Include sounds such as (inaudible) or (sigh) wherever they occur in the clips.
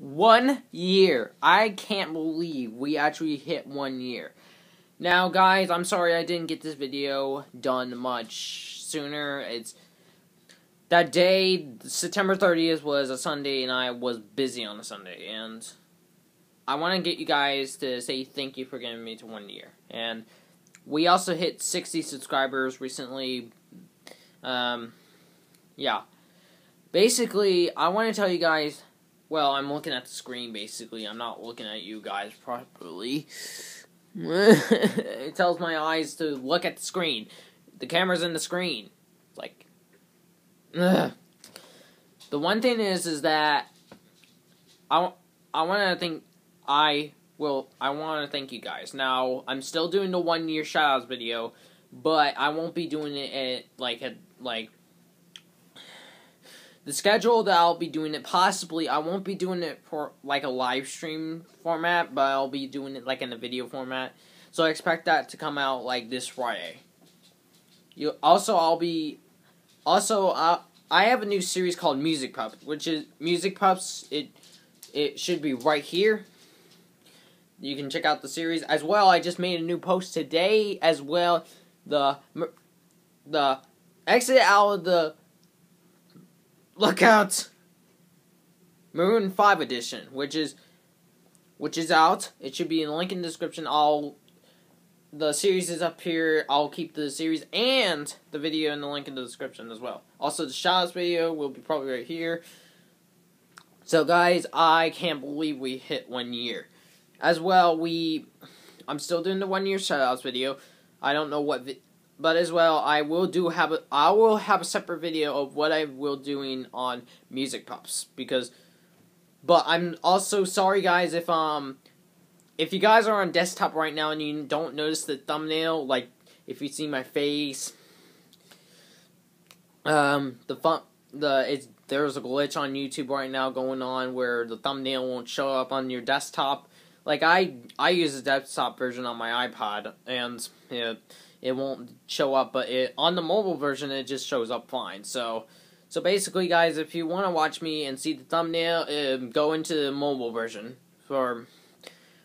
One year. I can't believe we actually hit one year. Now, guys, I'm sorry I didn't get this video done much sooner. It's that day, September 30th, was a Sunday, and I was busy on a Sunday. And I want to get you guys to say thank you for getting me to one year. And we also hit 60 subscribers recently. Um, yeah. Basically, I want to tell you guys well, I'm looking at the screen basically. I'm not looking at you guys properly. (laughs) it tells my eyes to look at the screen. The camera's in the screen. Like ugh. The one thing is is that I I want to think I will I want to thank you guys. Now, I'm still doing the 1 year shoutouts video, but I won't be doing it at like a like the schedule that I'll be doing it possibly I won't be doing it for like a live stream format, but I'll be doing it like in a video format. So I expect that to come out like this Friday. You also I'll be also uh, I have a new series called Music Pups, which is Music Pups. It it should be right here. You can check out the series as well. I just made a new post today as well. The the exit out of the look out Maroon 5 edition, which is which is out. It should be in the link in the description. I'll the series is up here. I'll keep the series and the video in the link in the description as well. Also, the shoutouts video will be probably right here. So, guys, I can't believe we hit one year. As well, we I'm still doing the one year shoutouts video. I don't know what but as well, I will do have a I will have a separate video of what I will doing on Music pops because. But I'm also sorry, guys, if um, if you guys are on desktop right now and you don't notice the thumbnail, like if you see my face, um, the fun the it's there's a glitch on YouTube right now going on where the thumbnail won't show up on your desktop. Like I I use the desktop version on my iPod and you know, it won't show up, but it on the mobile version it just shows up fine. So, so basically, guys, if you want to watch me and see the thumbnail, um, go into the mobile version for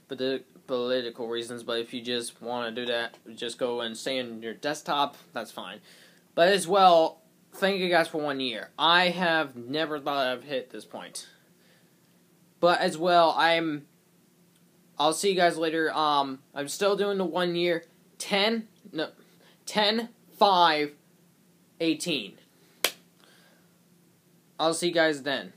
for the political reasons. But if you just want to do that, just go and stay on your desktop. That's fine. But as well, thank you guys for one year. I have never thought I've hit this point. But as well, I'm. I'll see you guys later. Um, I'm still doing the one year. 10 no 10 5 18 I'll see you guys then.